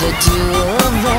the two of us.